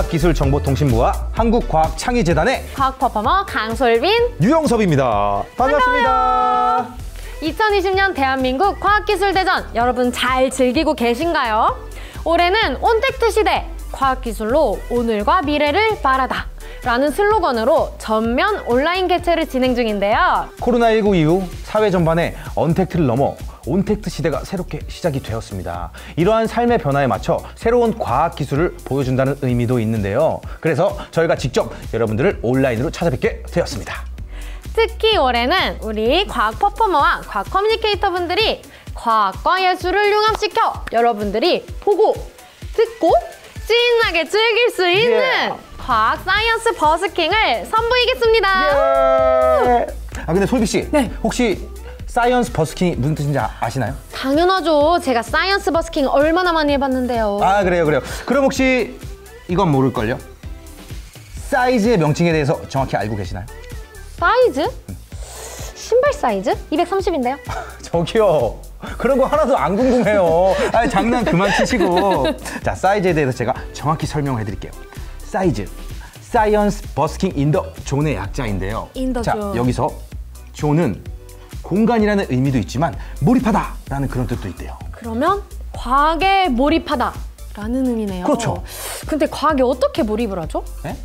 과학기술정보통신부와 한국과학창의재단의 과학 퍼포머 강솔빈 유영섭입니다. 반갑습니다. 2020년 대한민국 과학기술대전 여러분 잘 즐기고 계신가요? 올해는 온택트 시대 과학기술로 오늘과 미래를 말하다 라는 슬로건으로 전면 온라인 개최를 진행 중인데요. 코로나19 이후 사회 전반에 언택트를 넘어 온택트 시대가 새롭게 시작이 되었습니다. 이러한 삶의 변화에 맞춰 새로운 과학 기술을 보여준다는 의미도 있는데요. 그래서 저희가 직접 여러분들을 온라인으로 찾아뵙게 되었습니다. 특히 올해는 우리 과학 퍼포머와 과학 communicator 분들이 과학과 예술을 융합시켜 여러분들이 보고 듣고 신나게 즐길 수 있는 예. 과학 science busking을 선보이겠습니다. 예. 아 근데 솔비 씨, 네. 혹시 science busking이 무슨 뜻인지 아- 아시나요? 당연하죠. 제가 science busking 얼마나 많이 해봤는데요. 아 그래요 그래요. 그럼 혹시 이건 모를걸요? 사이즈의 명칭에 대해서 정확히 알고 계시나요? 사이즈? 신발 사이즈? 230인데요. 저기요. 그런 거 하나도 안 궁금해요. 아, 장난 그만 치시고. 자, 사이즈에 대해서 제가 정확히 설명해 드릴게요. 사이즈. Science Busking in the Zone의 약자인데요. The 자, zone. 여기서 zone은 공간이라는 의미도 있지만 몰입하다 라는 그런 뜻도 있대요. 그러면 과학에 몰입하다. 라는 의미네요. 그렇죠. 근데 과학에 어떻게 몰입을 하죠? 네?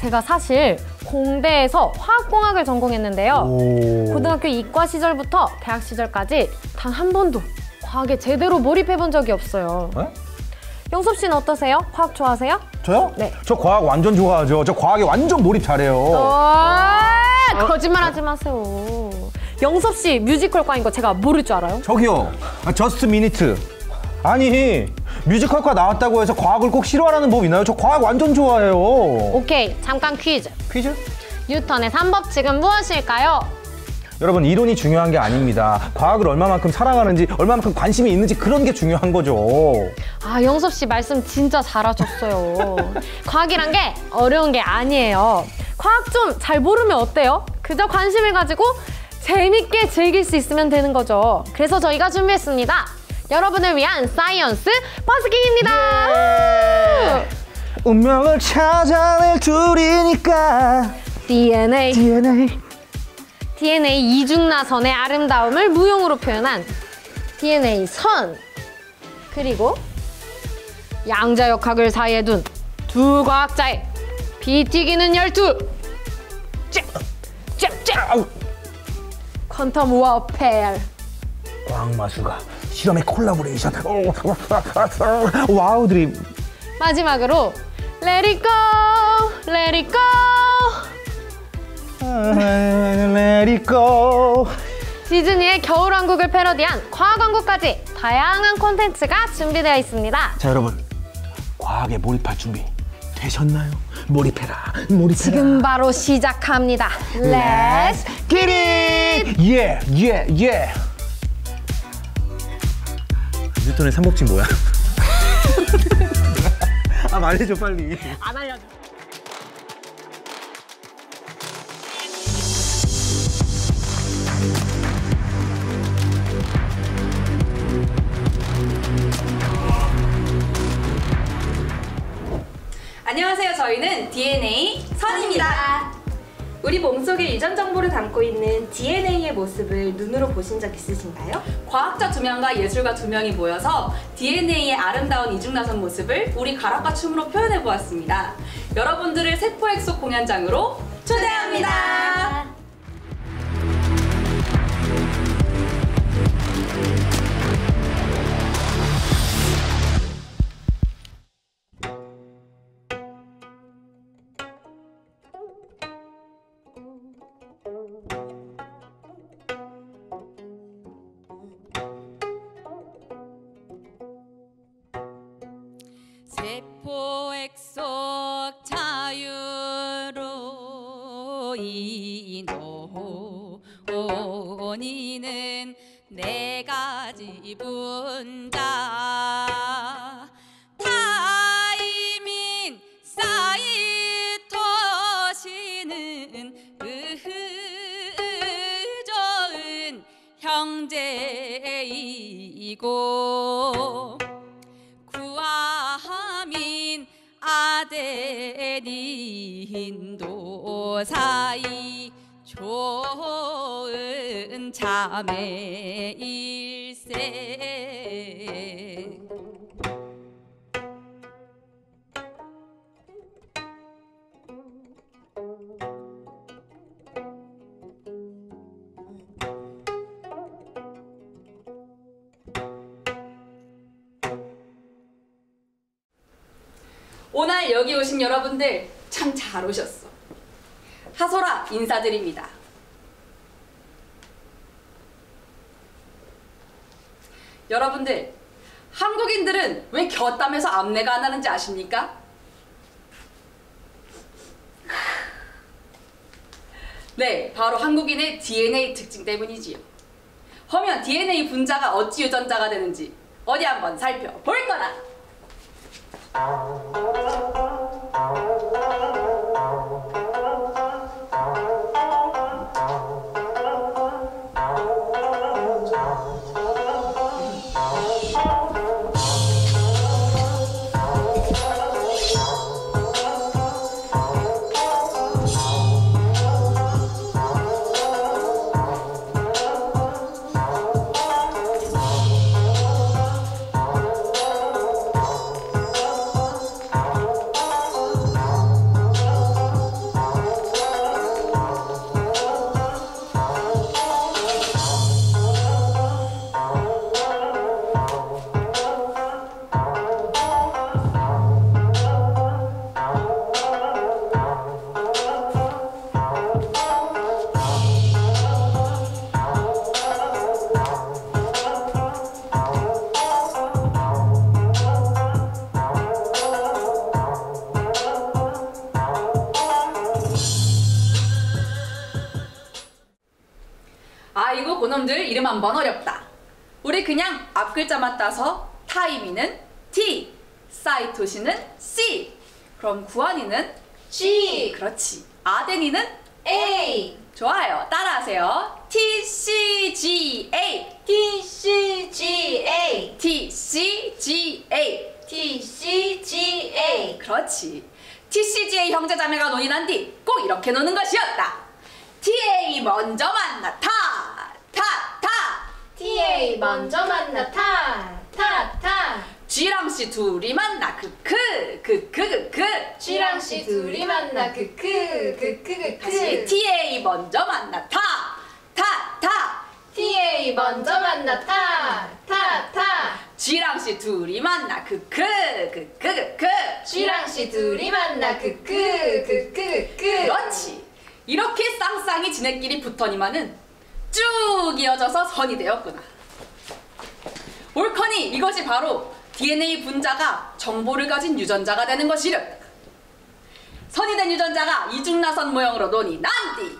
제가 사실 공대에서 화학공학을 전공했는데요. 오. 고등학교 이과 시절부터 대학 시절까지 단 한 번도 과학에 제대로 몰입해 본 적이 없어요. 네? 영섭 씨는 어떠세요? 과학 좋아하세요? 저요? 네. 저 과학 완전 좋아하죠. 저 과학에 완전 몰입 잘해요. 아, 거짓말하지 마세요. 영섭 씨 뮤지컬과인 거 제가 모를 줄 알아요? 저기요. 아, just minute. 아니, 뮤지컬과 나왔다고 해서 과학을 꼭 싫어하라는 법 있나요? 저 과학 완전 좋아해요. 오케이, 잠깐 퀴즈. 퀴즈? 뉴턴의 3법칙은 무엇일까요? 여러분 이론이 중요한 게 아닙니다. 과학을 얼마만큼 사랑하는지, 얼마만큼 관심이 있는지 그런 게 중요한 거죠. 아, 영섭 씨 말씀 진짜 잘하셨어요. 과학이란 게 어려운 게 아니에요. 과학 좀 잘 모르면 어때요? 그저 관심을 가지고 재밌게 즐길 수 있으면 되는 거죠. 그래서 저희가 준비했습니다. 여러분을 위한 science busking입니다. 운명을 찾아낼 둘이니까 DNA. DNA. DNA 이중나선의 아름다움을 무용으로 표현한 DNA 선. 그리고 양자 역학을 사이에 둔 두 과학자의 피 튀기는 혈투. 쫙, 쫙, 쫙. 아우. Quantum Warfare. 과학마술과 실험의 콜라보레이션. Wow Dream. 마지막으로 Let it go, let it go. Let it go. 디즈니의 겨울왕국을 패러디한 과학왕국까지 다양한 콘텐츠가 준비되어 있습니다. 자 여러분 과학에 몰입할 준비 되셨나요? 몰입해라 몰입해라 지금 바로 시작합니다. Let's get it yeah yeah yeah 뉴턴의 삼법칙 뭐야? 아 말해줘 빨리 안 알려줘. 안녕하세요. 저희는 DNA 선입니다. 우리 몸속에 유전 정보를 담고 있는 DNA의 모습을 눈으로 보신 적 있으신가요? 과학자 두 명과 예술가 두 명이 모여서 DNA의 아름다운 이중나선 모습을 우리 가락과 춤으로 표현해 보았습니다. 여러분들을 세포핵 속 공연장으로 초대합니다. 형제이고 구하민 아대인도 사이 좋은 자매일세. 오늘 여기 오신 여러분들 참 잘 오셨어. 하소라 인사드립니다. 여러분들, 한국인들은 왜 곁담에서 암내가 안 나는지 아십니까? 네, 바로 한국인의 DNA 특징 때문이지요. 허면 DNA 분자가 어찌 유전자가 되는지 어디 한번 살펴볼 거라. 아 따서 타이미는 T, 사이토시는 C. 그럼 구한이는 G 그렇지. 아데니는 A 좋아요. 따라하세요. T, C, G, A. T C G A T, C, G, A. T C G A 그렇지. TCGA 형제자매가 논의난 뒤 꼭 이렇게 노는 것이었다. TA 먼저 만나 타, 타, 타. T A 먼저 만나 타 타타 G랑 C 둘이 만나 그, 그, 그, 그, 그, 그. G랑 C 둘이 만나 그그그그 다시 그 TA 먼저 만나 타, 타, 타. T A 먼저 만나 타 타타 G랑 C 둘이 만나 그, 그, 그, 그, 그, 그. G랑 C 둘이 만나 그그그그그 그렇지. 이렇게 쌍쌍이 지네끼리 붙더니만은 쭉 이어져서 선이 되었구나. 옳거니 이것이 바로 DNA 분자가 정보를 가진 유전자가 되는 것이려. 선이 된 유전자가 이중나선 모형으로 논이 난디.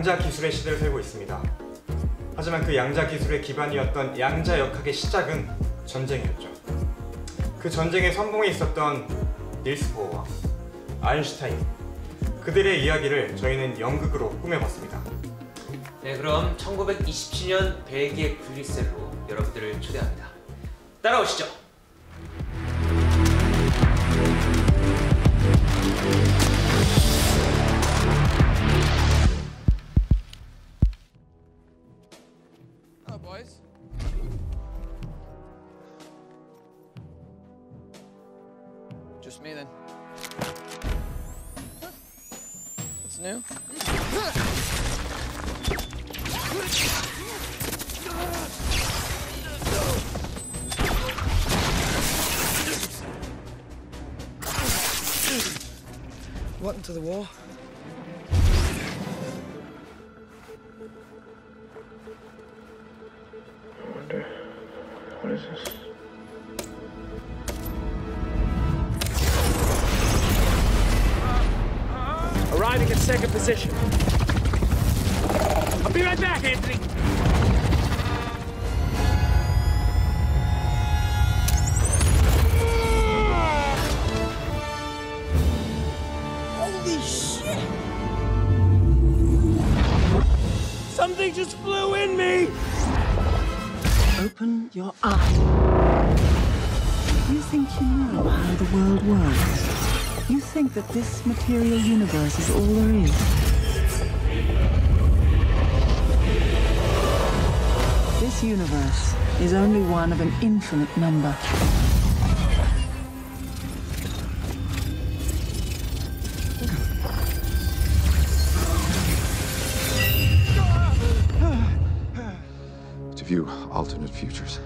양자 기술의 시대를 살고 있습니다. 하지만 그 양자 기술의 기반이었던 양자 역학의 시작은 전쟁이었죠. 그 전쟁의 선봉에 있었던 닐스 보어와 아인슈타인 그들의 이야기를 저희는 연극으로 꾸며봤습니다. 네, 그럼 1927년 벨기에 브뤼셀로 여러분들을 초대합니다. 따라오시죠. Hello, boys. Just me then. What's new? What into the war? This material universe is all there is. This universe is only one of an infinite number. to view alternate futures,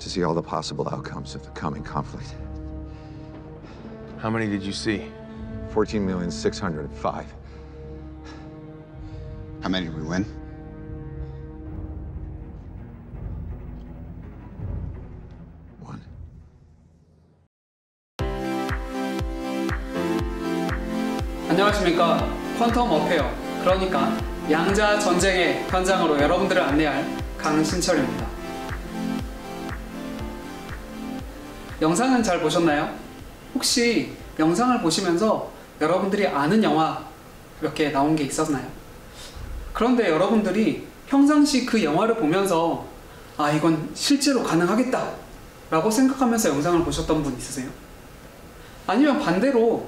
to see all the possible outcomes of the coming conflict. How many did you see? 14,605. How many did we win? One. 안녕하십니까 퀀텀 어페어 그러니까 양자 전쟁의 현장으로 여러분들을 안내할 강신철입니다 영상은 잘 보셨나요? 혹시 영상을 보시면서 여러분들이 아는 영화 몇 개 나온 게 있었나요? 그런데 여러분들이 평상시 그 영화를 보면서 아 이건 실제로 가능하겠다 라고 생각하면서 영상을 보셨던 분 있으세요? 아니면 반대로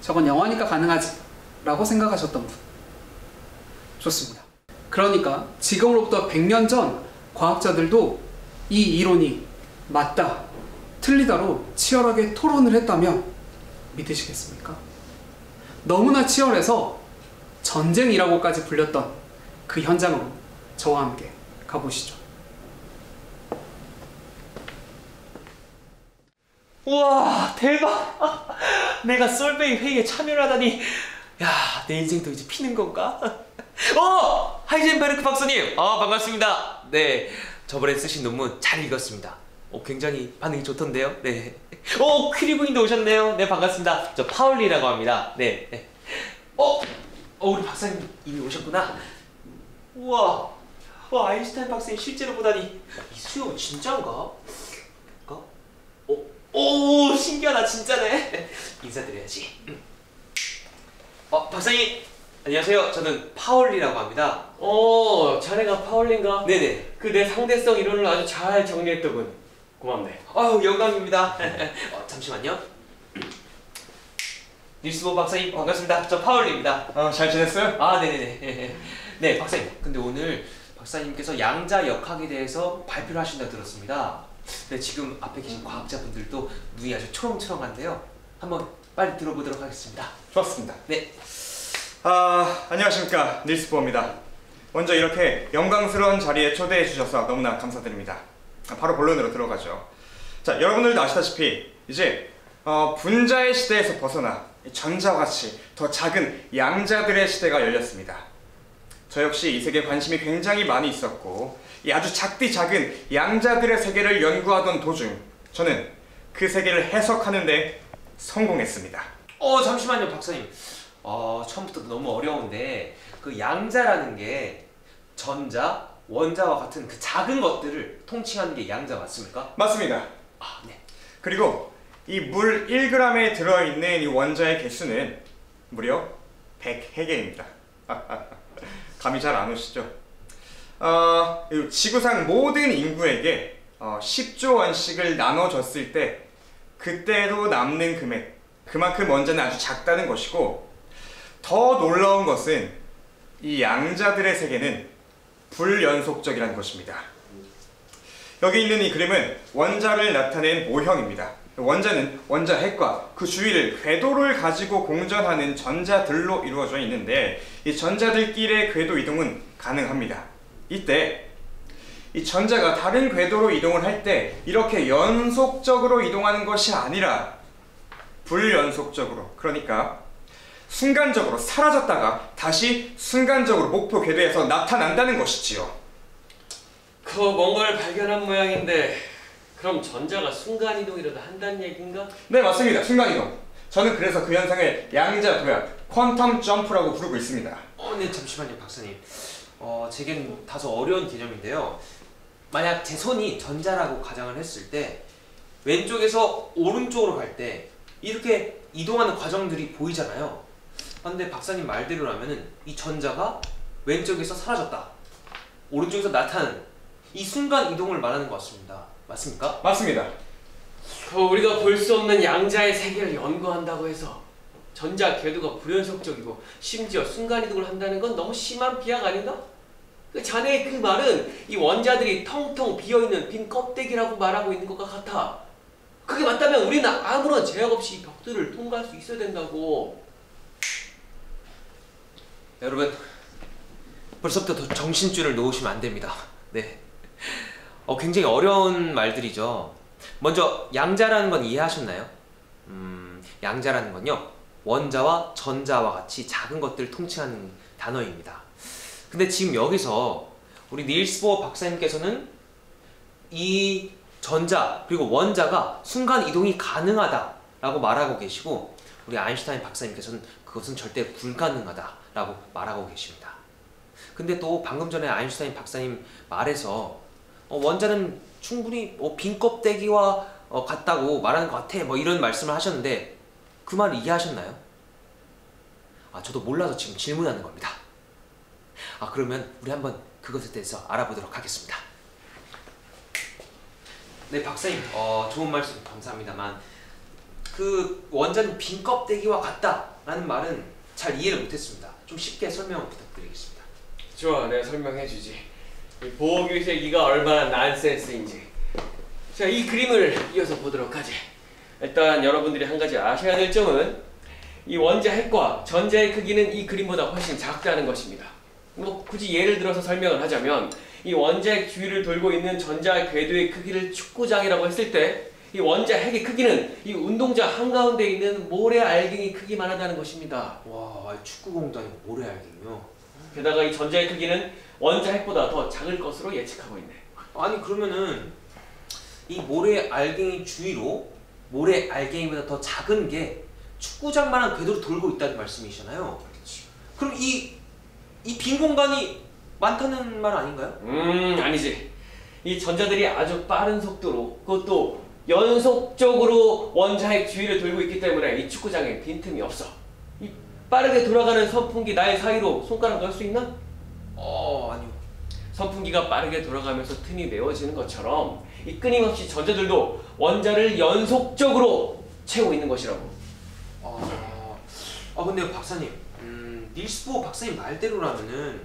저건 영화니까 가능하지 라고 생각하셨던 분 좋습니다 그러니까 지금으로부터 100년 전 과학자들도 이 이론이 맞다 틀리다로 치열하게 토론을 했다면 믿으시겠습니까? 너무나 치열해서 전쟁이라고까지 불렸던 그 현장으로 저와 함께 가보시죠 우와, 대박! 내가 솔베이 회의에 참여를 하다니. 야, 내 인생도 이제 피는 건가? 어! 하이젠베르크 박사님! 아, 반갑습니다. 네, 저번에 쓰신 논문 잘 읽었습니다. 어, 굉장히 반응이 좋던데요? 네. 어, 크리브인도 오셨네요. 네, 반갑습니다. 저 파울리라고 합니다. 네. 네. 어! 어, 우리 박사님 이미 오셨구나. 우와! 와, 아인슈타인 박사님 실제로 보다니. 이 수요 진짜인가? 어? 오 신기하다 진짜네 인사드려야지 음. 어 박사님 안녕하세요 저는 파울리라고 합니다 어, 자네가 파울린가? 네네 그 내 상대성 이론을 아주 잘 정리했더군. 고맙네. 아유 영광입니다 어, 잠시만요 닐스보 박사님 반갑습니다 저 파울리입니다 어, 잘 지냈어요? 아 네네네 네 박사님 근데 오늘 박사님께서 양자 역학에 대해서 발표를 하신다고 들었습니다 네 지금 앞에 계신 과학자분들도 눈이 아주 초롱초롱한데요 한번 빨리 들어보도록 하겠습니다 좋았습니다. 네 아, 안녕하십니까. 닐스 보입니다. 먼저 이렇게 영광스러운 자리에 초대해 주셔서 너무나 감사드립니다. 아, 바로 본론으로 들어가죠. 자, 여러분들도 아시다시피 이제 어, 분자의 시대에서 벗어나 이 전자와 같이 더 작은 양자들의 시대가 열렸습니다. 저 역시 이 세계에 관심이 굉장히 많이 있었고 이 아주 작디 작은 양자들의 세계를 연구하던 도중 저는 그 세계를 해석하는데 성공했습니다. 어 잠시만요 박사님. 어 처음부터 너무 어려운데 그 양자라는 게 전자, 원자와 같은 그 작은 것들을 통칭하는 게 양자 맞습니까? 맞습니다. 아 네. 그리고 이 물 1g에 들어있는 이 원자의 개수는 무려 100해계입니다. 감이 잘 안 오시죠? 어, 이 지구상 모든 인구에게 어, 10조 원씩을 나눠줬을 때 그때도 남는 금액 그만큼 원자는 아주 작다는 것이고 더 놀라운 것은 이 양자들의 세계는 불연속적이라는 것입니다. 여기 있는 이 그림은 원자를 나타낸 모형입니다. 원자는 원자 핵과 그 주위를 궤도를 가지고 공전하는 전자들로 이루어져 있는데 이 전자들끼리의 궤도 이동은 가능합니다. 이때 이 전자가 다른 궤도로 이동을 할 때 이렇게 연속적으로 이동하는 것이 아니라 불연속적으로 그러니까 순간적으로 사라졌다가 다시 순간적으로 목표 궤도에서 나타난다는 것이지요. 그 뭔가를 발견한 모양인데 그럼 전자가 순간이동이라도 한다는 얘긴가? 네 맞습니다. 순간이동. 저는 그래서 그 현상을 양자 도약, 퀀텀 점프라고 부르고 있습니다. 어, 네 잠시만요 박사님. 어 제겐 다소 어려운 개념인데요. 만약 제 손이 전자라고 가정을 했을 때 왼쪽에서 오른쪽으로 갈 때 이렇게 이동하는 과정들이 보이잖아요. 근데 박사님 말대로라면은 이 전자가 왼쪽에서 사라졌다. 오른쪽에서 나타나는 이 순간 이동을 말하는 것 같습니다. 맞습니까? 맞습니다. 그 우리가 볼 수 없는 양자의 세계를 연구한다고 해서 전자 궤도가 불연속적이고 심지어 순간이동을 한다는 건 너무 심한 비약 아닌가? 그 자네의 그 말은 이 원자들이 텅텅 비어있는 빈 껍데기라고 말하고 있는 것과 같아. 그게 맞다면 우리는 아무런 제약 없이 이 벽들을 통과할 수 있어야 된다고. 여러분 벌써부터 더 정신줄을 놓으시면 안 됩니다. 네. 어, 굉장히 어려운 말들이죠. 먼저 양자라는 건 이해하셨나요? 음, 양자라는 건요. 원자와 전자와 같이 작은 것들을 통칭하는 단어입니다. 근데 지금 여기서 우리 닐스 보어 박사님께서는 이 전자 그리고 원자가 순간 이동이 가능하다라고 말하고 계시고 우리 아인슈타인 박사님께서는 그것은 절대 불가능하다 라고 말하고 계십니다. 근데 또 방금 전에 아인슈타인 박사님 말에서 어, 원자는 충분히 뭐빈 껍데기와 어, 같다고 말하는 것 같아 뭐 이런 말씀을 하셨는데 그 말 이해하셨나요? 아 저도 몰라서 지금 질문하는 겁니다. 아 그러면 우리 한번 그것에 대해서 알아보도록 하겠습니다. 네 박사님 어, 좋은 말씀 감사합니다만 그 원자는 빈 껍데기와 같다라는 말은 잘 이해를 못했습니다. 좀 쉽게 설명 부탁드리겠습니다. 좋아, 내가 설명해주지. 이 보호교 세기가 얼마나 난센스인지. 자, 이 그림을 이어서 보도록 하지. 일단 여러분들이 한 가지 아셔야 될 점은 이 원자 핵과 전자의 크기는 이 그림보다 훨씬 작다는 것입니다. 뭐 굳이 예를 들어서 설명을 하자면 이 원자 핵 주위를 돌고 있는 전자 궤도의 크기를 축구장이라고 했을 때 이 원자 핵의 크기는 이 운동장 한가운데 있는 모래 알갱이 크기만 하다는 것입니다. 와 축구공도 아니고 모래 알갱이요. 게다가 이 전자의 크기는 원자 핵보다 더 작을 것으로 예측하고 있네. 아니 그러면은 이 모래 알갱이 주위로 모래 알갱이보다 더 작은 게 축구장만한 궤도로 돌고 있다는 말씀이시잖아요. 그럼 이 이 빈 공간이 많다는 말 아닌가요? 음 아니지. 이 전자들이 아주 빠른 속도로 그것도 연속적으로 원자핵 주위를 돌고 있기 때문에 이 축구장에 빈틈이 없어. 이 빠르게 돌아가는 선풍기 나의 사이로 손가락 넣을 수 있나? 어 아니요. 선풍기가 빠르게 돌아가면서 틈이 메워지는 것처럼 이 끊임없이 전자들도 원자를 연속적으로 채우고 있는 것이라고. 아, 아 근데 박사님, 음, 닐스 보어 박사님 말대로라면은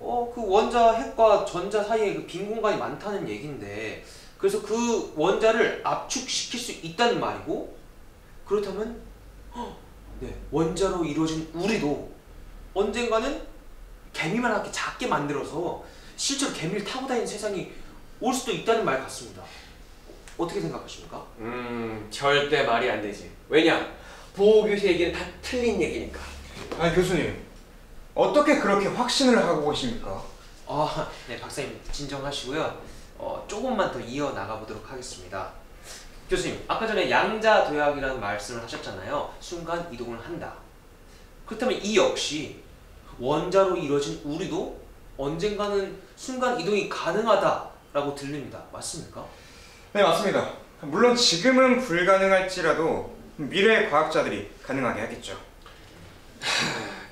어 그 원자 핵과 전자 사이에 그 빈 공간이 많다는 얘긴데 그래서 그 원자를 압축시킬 수 있다는 말이고 그렇다면 헉, 네 원자로 이루어진 우리도 언젠가는 개미만 이렇게 작게 만들어서 실제로 개미를 타고 다니는 세상이 올 수도 있다는 말 같습니다. 어떻게 생각하십니까? 음 절대 말이 안 되지. 왜냐? 보호 교수 얘기는 다 틀린 얘기니까. 아니 교수님 어떻게 그렇게 확신을 하고 계십니까? 아, 네 박사님 진정하시고요. 어, 조금만 더 이어 나가 보도록 하겠습니다. 교수님, 아까 전에 양자 도약이라는 말씀을 하셨잖아요. 순간 이동을 한다. 그렇다면 이 역시 원자로 이루어진 우리도 언젠가는 순간 이동이 가능하다라고 들립니다. 맞습니까? 네, 맞습니다. 물론 지금은 불가능할지라도 미래의 과학자들이 가능하게 하겠죠.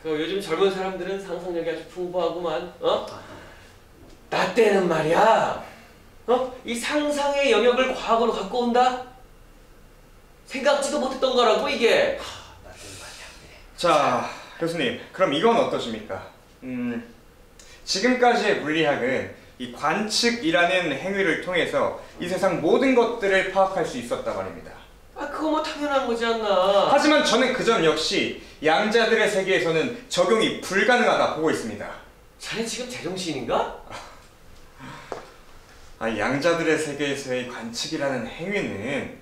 그 요즘 젊은 사람들은 상상력이 아주 풍부하구만. 어? 나 때는 말이야. 어? 이 상상의 영역을 과학으로 갖고 온다? 생각지도 못했던 거라고 이게. 자, 교수님, 그럼 이건 어떠십니까? 음, 지금까지의 물리학은 이 관측이라는 행위를 통해서 이 세상 모든 것들을 파악할 수 있었다 말입니다. 아 그거 뭐 당연한 거지 않나. 하지만 저는 그 점 역시 양자들의 세계에서는 적용이 불가능하다 보고 있습니다. 자네 지금 제정신인가? 아, 양자들의 세계에서의 관측이라는 행위는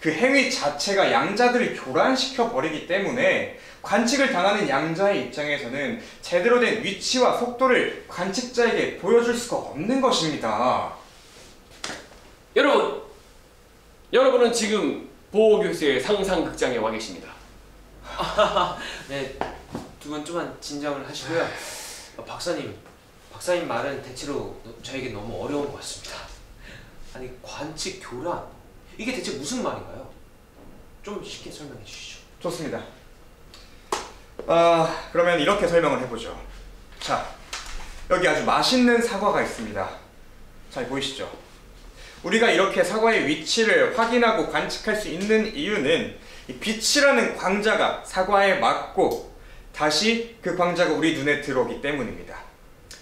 그 행위 자체가 양자들을 교란시켜 버리기 때문에 관측을 당하는 양자의 입장에서는 제대로 된 위치와 속도를 관측자에게 보여줄 수가 없는 것입니다. 여러분, 여러분은 지금 보호 교수의 상상 극장에 와 계십니다. 네, 두 분 좀만 진정을 하시고요. 어, 박사님, 박사님 말은 대체로 저에게 너무 어려운 것 같습니다. 아니 관측 교란 이게 대체 무슨 말인가요? 좀 쉽게 설명해 주시죠. 좋습니다. 아, 그러면 이렇게 설명을 해보죠. 자, 여기 아주 맛있는 사과가 있습니다. 잘 보이시죠? 우리가 이렇게 사과의 위치를 확인하고 관측할 수 있는 이유는 이 빛이라는 광자가 사과에 맞고 다시 그 광자가 우리 눈에 들어오기 때문입니다.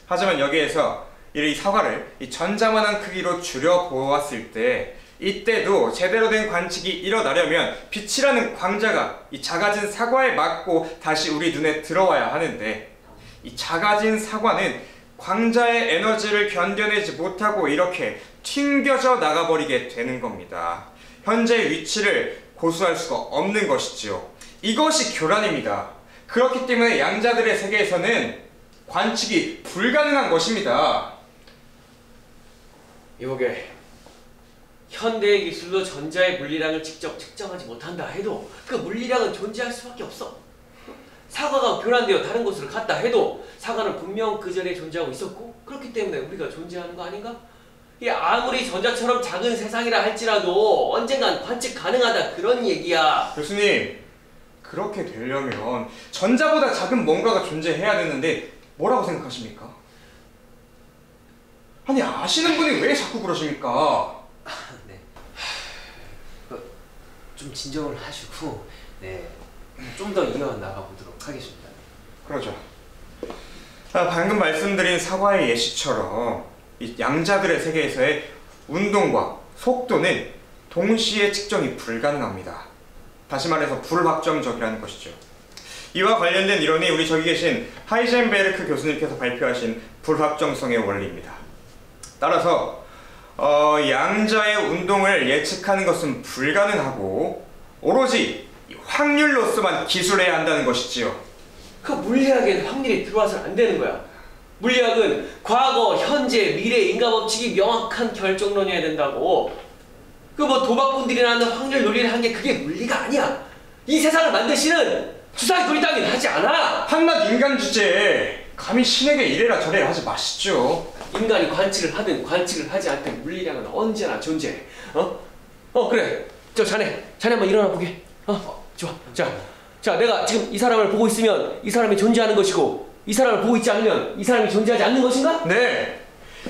하지만 여기에서 이 사과를 이 전자만한 크기로 줄여 보았을 때 이때도 제대로 된 관측이 일어나려면 빛이라는 광자가 이 작아진 사과에 맞고 다시 우리 눈에 들어와야 하는데 이 작아진 사과는 광자의 에너지를 견뎌내지 못하고 이렇게 튕겨져 나가버리게 되는 겁니다. 현재의 위치를 고수할 수가 없는 것이지요. 이것이 교란입니다. 그렇기 때문에 양자들의 세계에서는 관측이 불가능한 것입니다. 이보게 현대의 기술로 전자의 물리량을 직접 측정하지 못한다 해도 그 물리량은 존재할 수밖에 없어. 사과가 교란되어 다른 곳으로 갔다 해도 사과는 분명 그 전에 존재하고 있었고 그렇기 때문에 우리가 존재하는 거 아닌가? 이 아무리 전자처럼 작은 세상이라 할지라도 언젠간 관측 가능하다 그런 얘기야. 교수님, 그렇게 되려면 전자보다 작은 뭔가가 존재해야 되는데 뭐라고 생각하십니까? 아니 아시는 분이 왜 자꾸 그러십니까? 네. 어, 좀 진정을 하시고 네. 좀 더 이어 나가 보도록 하겠습니다. 그러죠. 아, 방금 말씀드린 사과의 예시처럼 이 양자들의 세계에서의 운동과 속도는 동시에 측정이 불가능합니다. 다시 말해서 불확정적이라는 것이죠. 이와 관련된 이론이 우리 저기 계신 하이젠베르크 교수님께서 발표하신 불확정성의 원리입니다. 따라서 어, 양자의 운동을 예측하는 것은 불가능하고 오로지 확률로서만 기술해야 한다는 것이지요. 그 물리학엔 확률이 들어와서는 안 되는 거야. 물리학은 과거, 현재, 미래 인과 법칙이 명확한 결정론이어야 된다고. 그 뭐 도박꾼들이 하는 확률 논리를 한 게 그게 물리가 아니야. 이 세상을 만드시는 주사위 돌이 따윈 하지 않아. 한낱 인간 주제에 감히 신에게 이래라 저래라 하지 마시죠. 인간이 관측을 하든 관측을 하지 않든 물리량은 언제나 존재해. 어? 어 그래. 저 자네, 자네 한번 일어나 보게. 어, 좋아. 자, 자 내가 지금 이 사람을 보고 있으면 이 사람이 존재하는 것이고 이 사람을 보고 있지 않으면 이 사람이 존재하지 않는 것인가? 네.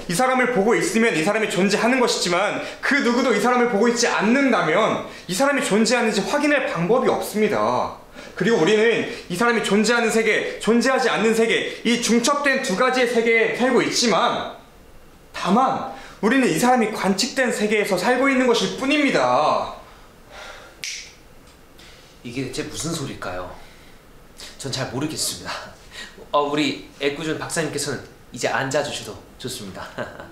이 사람을 보고 있으면 이 사람이 존재하는 것이지만 그 누구도 이 사람을 보고 있지 않는다면 이 사람이 존재하는지 확인할 방법이 없습니다. 그리고 우리는 이 사람이 존재하는 세계, 존재하지 않는 세계, 이 중첩된 두 가지의 세계에 살고 있지만 다만 우리는 이 사람이 관측된 세계에서 살고 있는 것일 뿐입니다. 이게 대체 무슨 소리일까요? 전 잘 모르겠습니다. 어, 우리 애꿎은 박사님께서는 이제 앉아주셔도 좋습니다.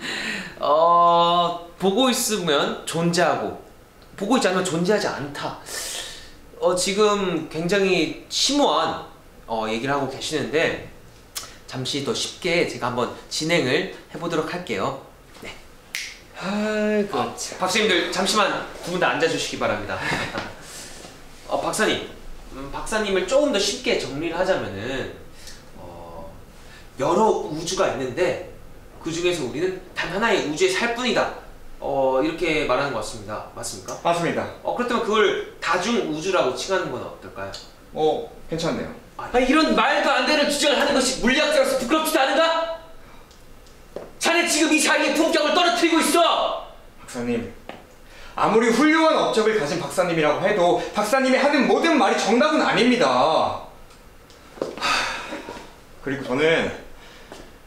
어, 보고 있으면 존재하고 보고 있지 않으면 존재하지 않다. 어, 지금 굉장히 심오한 어, 얘기를 하고 계시는데 잠시 더 쉽게 제가 한번 진행을 해보도록 할게요. 네. 아이고 참. 박사님들 잠시만 두 분 다 앉아주시기 바랍니다. 어, 박사님, 음, 박사님을 조금 더 쉽게 정리를 하자면은 어, 여러 우주가 있는데 그 중에서 우리는 단 하나의 우주에 살 뿐이다. 어, 이렇게 말하는 것 같습니다. 맞습니까? 맞습니다. 어, 그렇다면 그걸 다중 우주라고 칭하는 건 어떨까요? 어, 괜찮네요. 아, 이런 말도 안 되는 주장을 하는 것이 물리학자로서 부끄럽지도 않은가? 자네 지금 이 자리의 품격을 떨어뜨리고 있어! 박사님, 아무리 훌륭한 업적을 가진 박사님이라고 해도 박사님이 하는 모든 말이 정답은 아닙니다. 하, 그리고 저는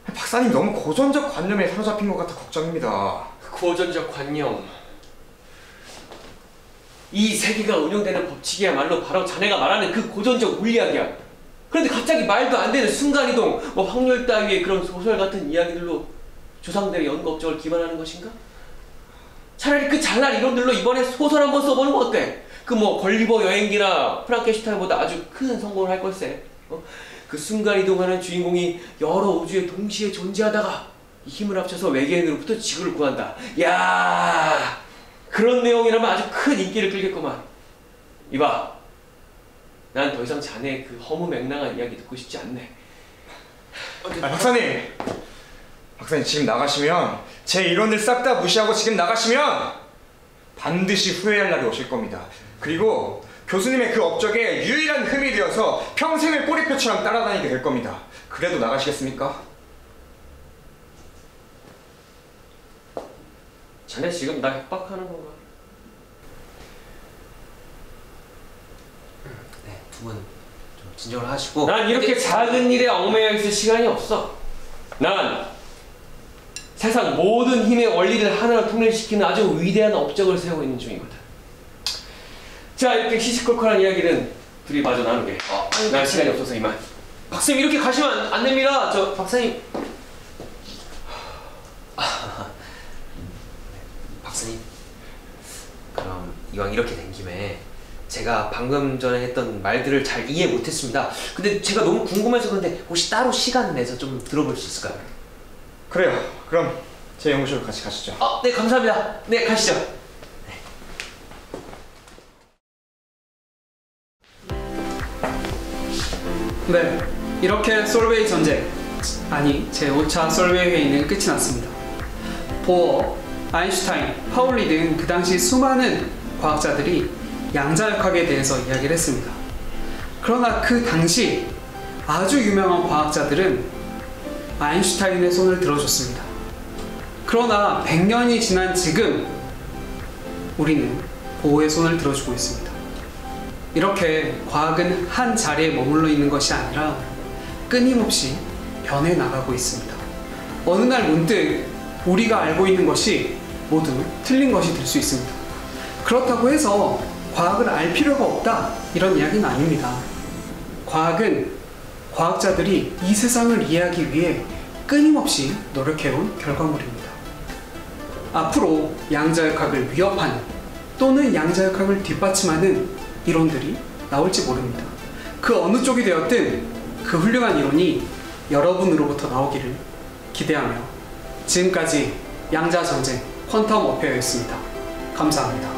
박사님 너무 고전적 관념에 사로잡힌 것 같아 걱정입니다. 고전적 관념. 이 세계가 운영되는 법칙이야말로 바로 자네가 말하는 그 고전적 물리학이야. 그런데 갑자기 말도 안 되는 순간이동, 뭐 확률 따위의 그런 소설 같은 이야기들로 조상들의 연구 업적을 기반하는 것인가? 차라리 그 잘난 이론들로 이번에 소설 한번 써보는 거 어때? 그 뭐 걸리버 여행기나 프랑켄슈타인보다 아주 큰 성공을 할 걸세. 어? 그 순간 이동하는 주인공이 여러 우주에 동시에 존재하다가 이 힘을 합쳐서 외계인으로부터 지구를 구한다. 야, 그런 내용이라면 아주 큰 인기를 끌겠구만. 이봐, 난 더 이상 자네의 그 허무맹랑한 이야기 듣고 싶지 않네. 아, 박사님! 박사님 지금 나가시면 제 이론을 싹 다 무시하고 지금 나가시면 반드시 후회할 날이 오실 겁니다. 그리고 교수님의 그 업적에 유일한 흠이 되어서 평생을 꼬리표처럼 따라다니게 될 겁니다. 그래도 나가시겠습니까? 자네 지금 나 협박하는 건가? 네, 두 분 좀 진정을 하시고. 난 이렇게 작은 일에 얽매여 있을 시간이 없어. 난 세상 모든 힘의 원리를 하나로 통일시키는 아주 위대한 업적을 세우고 있는 중이거든. 자, 이렇게 시시콜콜한 이야기는 둘이 마저 나누게. 어, 난 시간이 없어서 이만. 박사님 이렇게 가시면 안, 안 됩니다. 저 박사님. 박사님. 그럼 이왕 이렇게 된 김에 제가 방금 전에 했던 말들을 잘 이해 못했습니다. 근데 제가 너무 궁금해서 그런데 혹시 따로 시간 내서 좀 들어볼 수 있을까요? 그래요. 그럼 제 연구실로 같이 가시죠. 아, 네 감사합니다. 네 가시죠. 네, 이렇게 솔베이 전쟁, 아니 제 5차 솔베이 회의는 끝이 났습니다. 보어, 아인슈타인, 파울리 등 그 당시 수많은 과학자들이 양자역학에 대해서 이야기를 했습니다. 그러나 그 당시 아주 유명한 과학자들은 아인슈타인의 손을 들어줬습니다. 그러나 100년이 지난 지금 우리는 보호의 손을 들어주고 있습니다. 이렇게 과학은 한 자리에 머물러 있는 것이 아니라 끊임없이 변해 나가고 있습니다. 어느 날 문득 우리가 알고 있는 것이 모두 틀린 것이 될 수 있습니다. 그렇다고 해서 과학을 알 필요가 없다 이런 이야기는 아닙니다. 과학은 과학자들이 이 세상을 이해하기 위해 끊임없이 노력해온 결과물입니다. 앞으로 양자역학을 위협하는 또는 양자역학을 뒷받침하는 이론들이 나올지 모릅니다. 그 어느 쪽이 되었든 그 훌륭한 이론이 여러분으로부터 나오기를 기대하며 지금까지 양자전쟁 퀀텀 어페어였습니다. 감사합니다.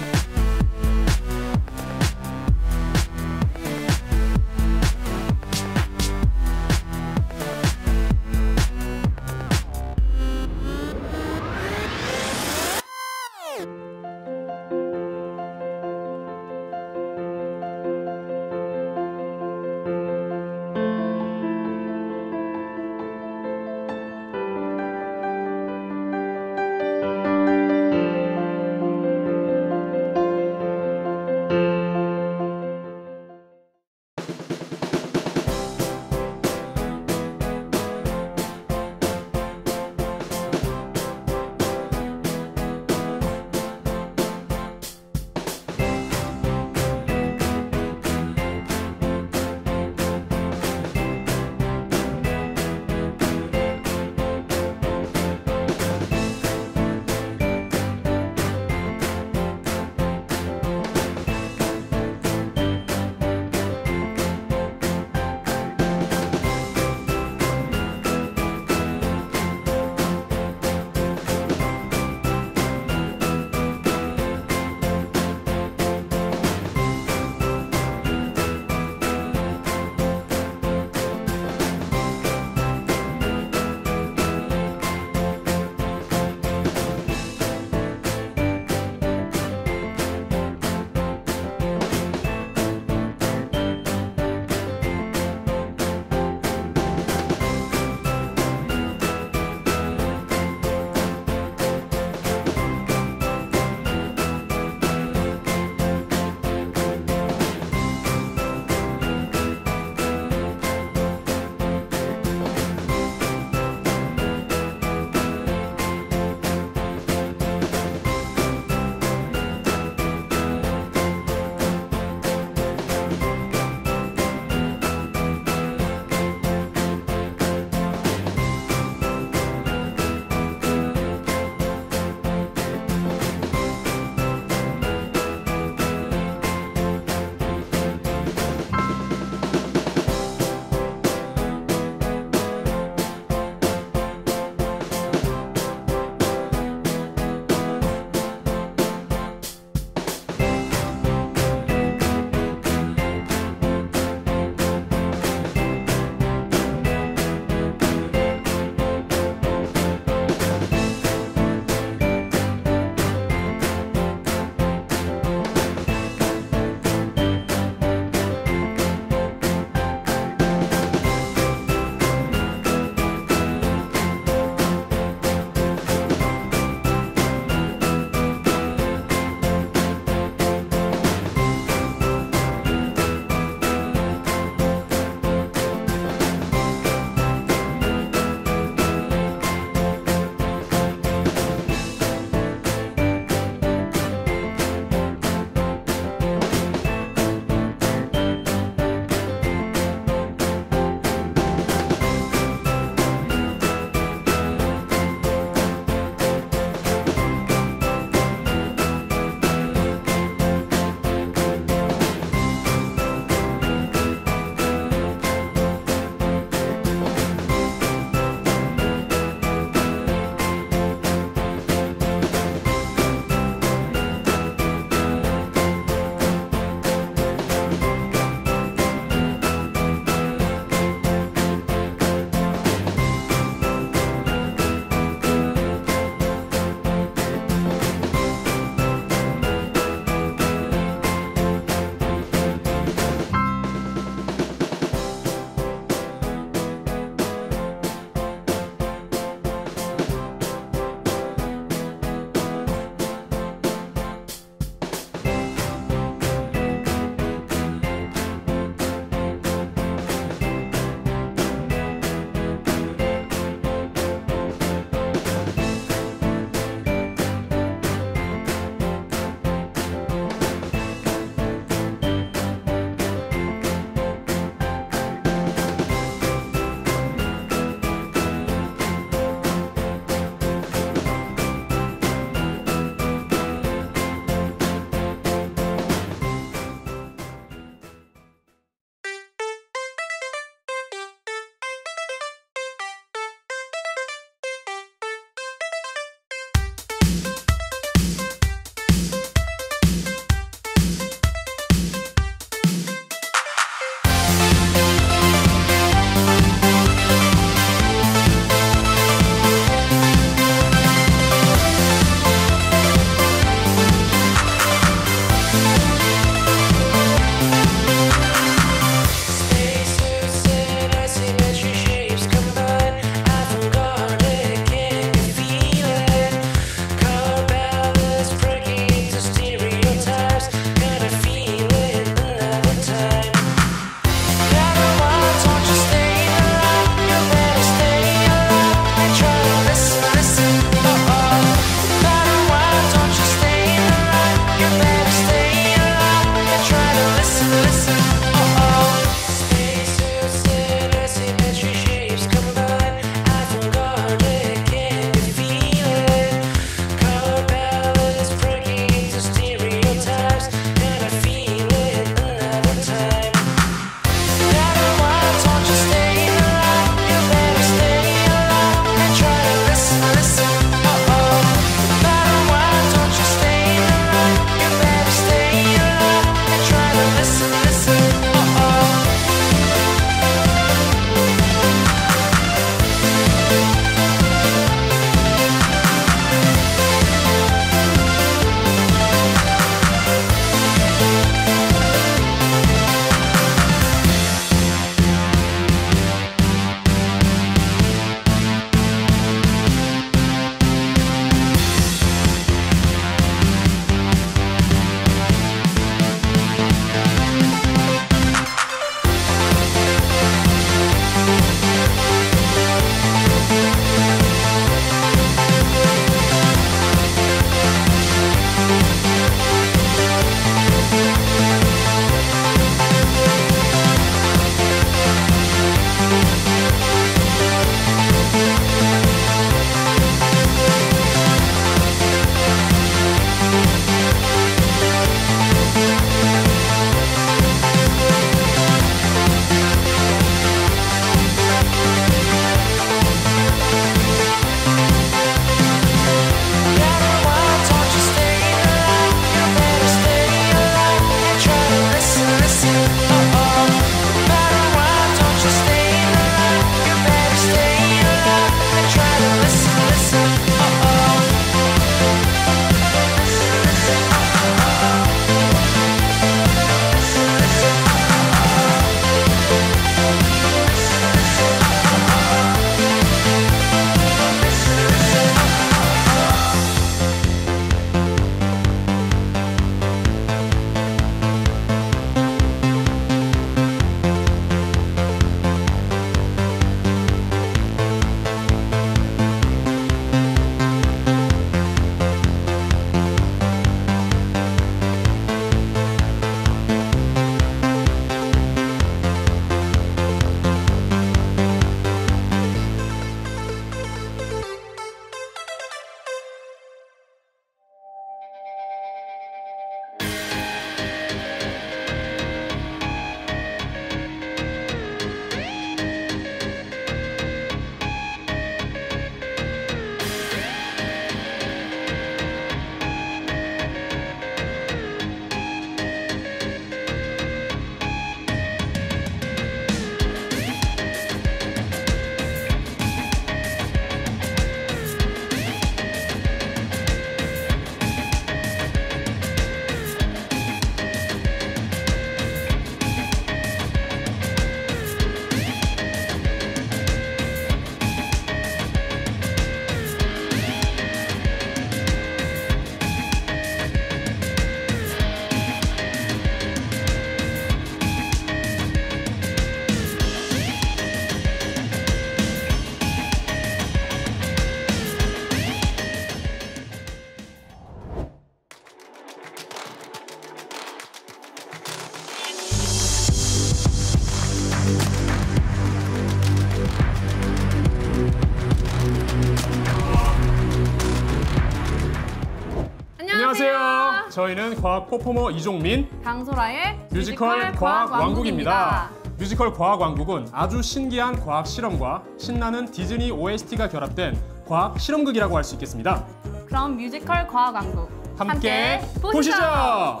저희는 과학 퍼포머 이종민, 강소라의 뮤지컬 과학 왕국입니다. 뮤지컬 과학 왕국은 아주 신기한 과학 실험과 신나는 디즈니 OST가 결합된 과학 실험극이라고 할 수 있겠습니다. 그럼 뮤지컬 과학 왕국 함께, 보시죠. 보시죠.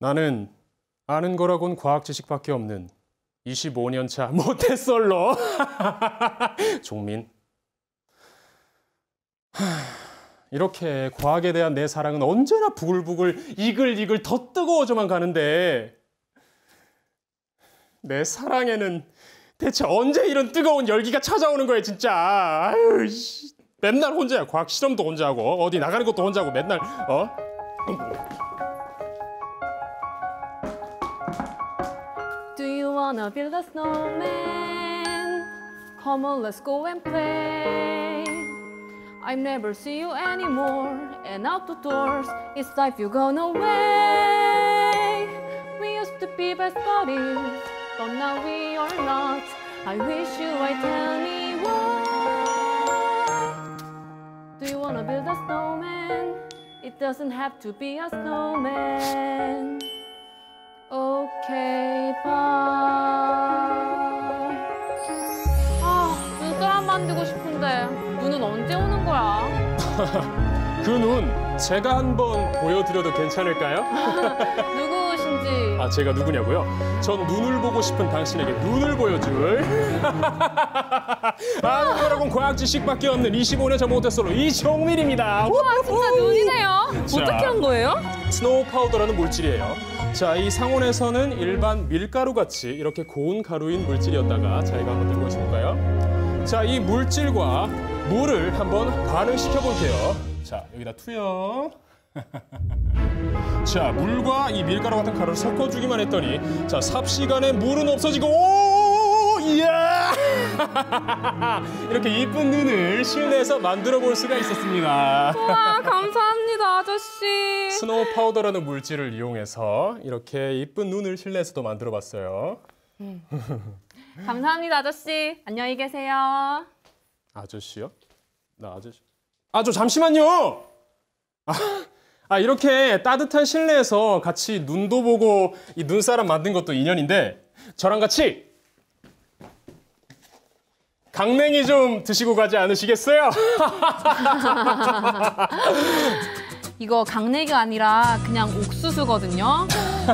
나는 아는 거라곤 과학 지식밖에 없는 25년 차 모태솔로 종민. 하, 이렇게 과학에 대한 내 사랑은 언제나 부글부글 이글이글 더 뜨거워져만 가는데 내 사랑에는 대체 언제 이런 뜨거운 열기가 찾아오는 거야 진짜. 아유, 씨. 맨날 혼자야. 과학 실험도 혼자 하고 어디 나가는 것도 혼자 하고 맨날 어? You wanna build a snowman? Come on, let's go and play. I never see you anymore, and out the doors, it's like you gone away. We used to be best buddies, but now we are not. I wish you would tell me why. Do you wanna build a snowman? It doesn't have to be a snowman. Okay, bye. 아, 눈사람 만들고 싶은데 눈은 언제 오는 거야? 그 눈 제가 한번 보여드려도 괜찮을까요? 누구신지 아 제가 누구냐고요? 전 눈을 보고 싶은 당신에게 눈을 보여줄 아는 거라곤 과학 지식밖에 없는 25년째 모태솔로 이종민입니다. 우와, 진짜 눈이네요. 자. 어떻게 한 거예요? snow powder라는 물질이에요. 자, 이 상온에서는 일반 밀가루 같이 이렇게 고운 가루인 물질이었다가 한번 들고 있어볼까요? 자, 이 물질과 물을 한번 반응시켜 볼게요. 자, 여기다 투여. 자, 물과 이 밀가루 같은 가루를 섞어주기만 했더니 자, 삽시간에 물은 없어지고 오! 이야! 이렇게 이쁜 눈을 실내에서 만들어 볼 수가 있었습니다. 우와, 감사합니다, 아저씨. Snow powder라는 물질을 이용해서 이렇게 이쁜 눈을 실내에서도 만들어 봤어요. 감사합니다, 아저씨. 안녕히 계세요. 아저씨요? 나 아저씨. 아, 저 잠시만요. 아, 아, 이렇게 따뜻한 실내에서 같이 눈도 보고 이 눈사람 만든 것도 인연인데 저랑 같이 강냉이 좀 드시고 가지 않으시겠어요? 이거 강냉이가 아니라 그냥 옥수수거든요.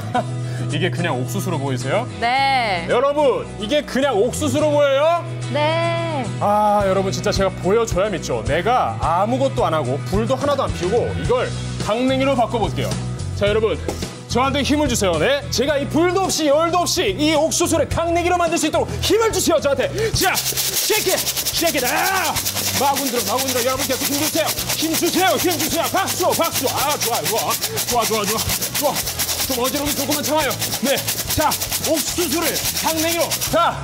이게 그냥 옥수수로 보이세요? 네. 여러분, 이게 그냥 옥수수로 보여요? 네. 아 여러분 진짜 제가 보여줘야 믿죠 내가 아무것도 안 하고 불도 하나도 안 피우고 이걸 강냉이로 바꿔볼게요 자 여러분 저한테 힘을 주세요. 네 제가 이 불도 없이 열도 없이 이 옥수수를 강냉이로 만들 수 있도록 힘을 주세요 저한테. 자 shake it shake it 아 마구 흔들어 마구 흔들어. 여러분 계속 힘 주세요. 힘 주세요 힘 주세요. 박수 박수. 아 좋아요 좋아. 좋아 좋아 좋아. 좋아. 좀 어지러우면 조금만 참아요. 네 자 옥수수를 강냉이로. 자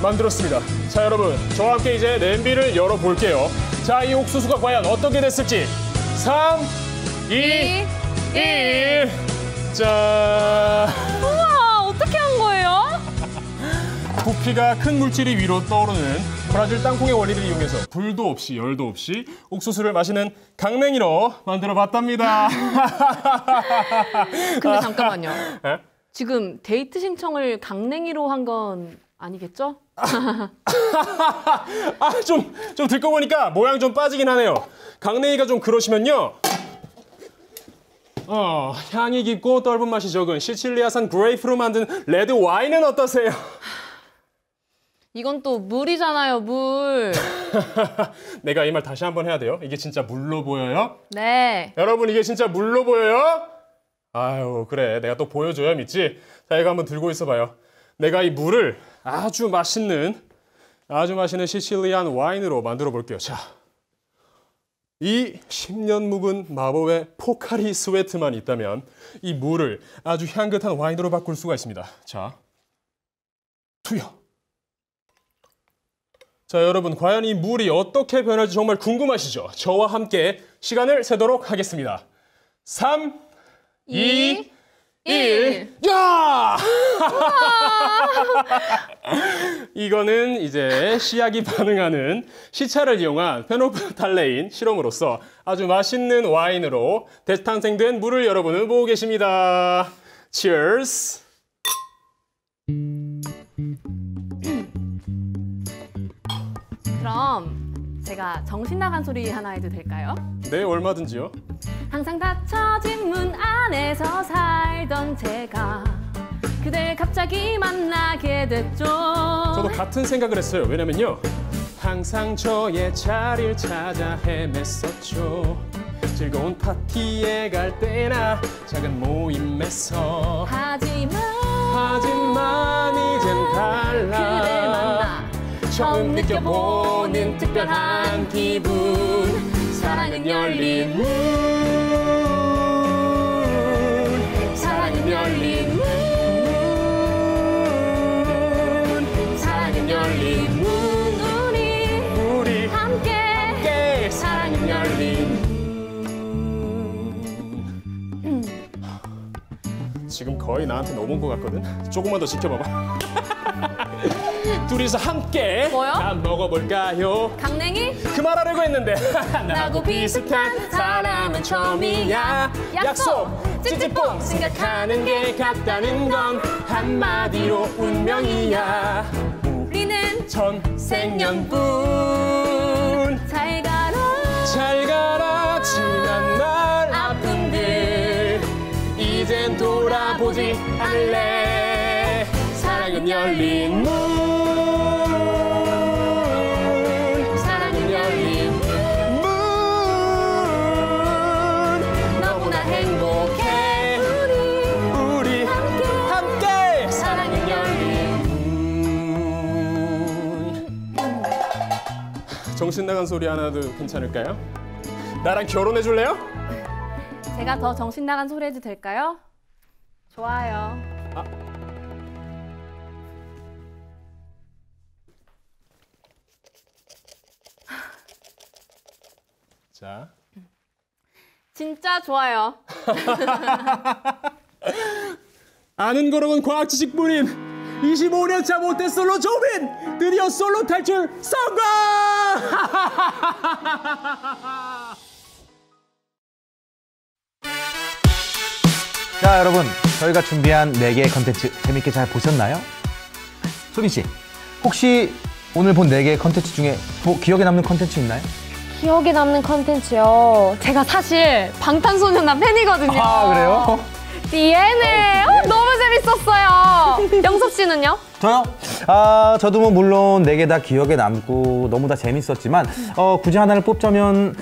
만들었습니다. 자, 여러분. 저와 함께 이제 냄비를 열어 볼게요. 자, 이 옥수수가 과연 어떻게 됐을지. 3, 2, 1. 자. 우와, 어떻게 한 거예요? 부피가 큰 물질이 위로 떠오르는 브라질 땅콩의 원리를 이용해서 불도 없이 열도 없이 옥수수를 마시는 강냉이로 만들어 봤답니다. 근데 잠깐만요. 에? 지금 데이트 신청을 강냉이로 한 건 아니겠죠? 아, 좀, 좀 듣고 보니까 모양 좀 빠지긴 하네요. 강냉이가 좀 그러시면요. 어, 향이 깊고 떫은 맛이 적은 시칠리아산 grape로 만든 레드 와인은 어떠세요? 이건 또 물이잖아요, 물. 내가 이 말 다시 한번 해야 돼요. 이게 진짜 물로 보여요? 네. 여러분, 이게 진짜 물로 보여요? 아유, 그래. 내가 또 보여줘야 믿지. 자, 이거 한번 들고 있어봐요. 내가 이 물을 아주 맛있는, 아주 맛있는 시칠리안 와인으로 만들어 볼게요. 자. 이 10년 묵은 마법의 포카리 스웨트만 있다면 이 물을 아주 향긋한 와인으로 바꿀 수가 있습니다. 자, 투여. 자, 여러분, 과연 이 물이 어떻게 변할지 정말 궁금하시죠? 저와 함께 시간을 세도록 하겠습니다. 3, 2, 1. 야! 이거는 이제 시약이 반응하는 시차를 이용한 페놀프탈레인 실험으로서 아주 맛있는 와인으로 재탄생된 물을 여러분은 보고 계십니다. Cheers! 그럼 제가 정신 나간 소리 하나 해도 될까요? 네, 얼마든지요. 항상 닫혀진 문 안에서 살던 제가 그댈 갑자기 만나게 됐죠. 저도 같은 생각을 했어요. 왜냐면요. 항상 저의 자리를 찾아 헤맸었죠. 즐거운 파티에 갈 때나 작은 모임에서 하지만 하지만 이젠 달라 처음 느껴보는 특별한 기분. 사랑은 열린 문. 사랑은 열린 문. 사랑은 열린 문. 우리 우리 함께 함께. 사랑은 열린 지금 거의 나한테 넘은 것 같거든? 조금만 더 지켜봐봐 둘이서 함께 뭐요? 밥 먹어볼까요? 강냉이? 그 말하려고 했는데. 나고 비슷한 사람은 처음이야. 약속 찌찌뽕 생각하는 게 같다는 건 한마디로 운명이야. 우리는 천생연분 잘 가라. 잘 가라 지난 날 아픔들 이젠 돌아보지 않을래. 사랑은 열린 문 정신 나간 소리 하나도 괜찮을까요? 나랑 결혼해 줄래요? 제가 더 정신 나간 소리 해도 될까요? 좋아요. 자 진짜 좋아요. 아는 거로는 과학 지식뿐인 25년차 모태 솔로 조민 드디어 솔로 탈출 성공! 자, 여러분. 저희가 준비한 4개의 컨텐츠 재밌게 잘 보셨나요? 소빈 씨, 혹시 오늘 본 4개의 컨텐츠 중에 뭐 기억에 남는 컨텐츠 있나요? 기억에 남는 컨텐츠요. 제가 사실 방탄소년단 팬이거든요. 아, 그래요? DNA. 어, 너무 재밌었어요. 영섭 씨는요? 저요? 아, 저도 뭐 물론 4개 다 기억에 남고 너무 다 재밌었지만 어, 굳이 하나를 뽑자면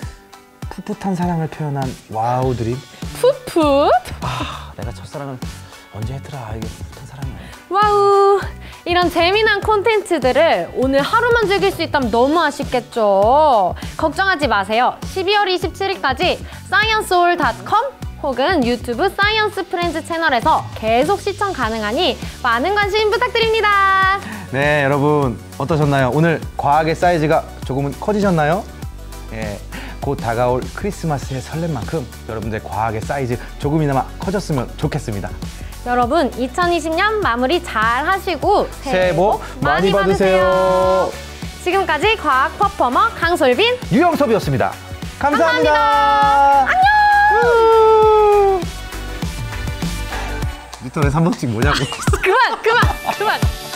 풋풋한 사랑을 표현한 와우 드림. 풋풋. 아, 내가 첫사랑을 언제 했더라. 이게 풋풋한 사랑이야. Wow. 이런 재미난 콘텐츠들을 오늘 하루만 즐길 수 있다면 너무 아쉽겠죠. 걱정하지 마세요. 12월 27일까지 sciencesoul.com 혹은 유튜브 Science Friends 채널에서 계속 시청 가능하니 많은 관심 부탁드립니다. 네, 여러분 어떠셨나요? 오늘 과학의 사이즈가 조금은 커지셨나요? 예, 곧 다가올 크리스마스의 설렘만큼 여러분들 과학의 사이즈 조금이나마 커졌으면 좋겠습니다. 여러분 2020년 마무리 잘 하시고 새해 복 많이 받으세요. 지금까지 과학 퍼포머 강솔빈 유영섭이었습니다. 감사합니다. 감사합니다. 안녕. 리턴에 3번씩 뭐냐고. 그만 그만 그만.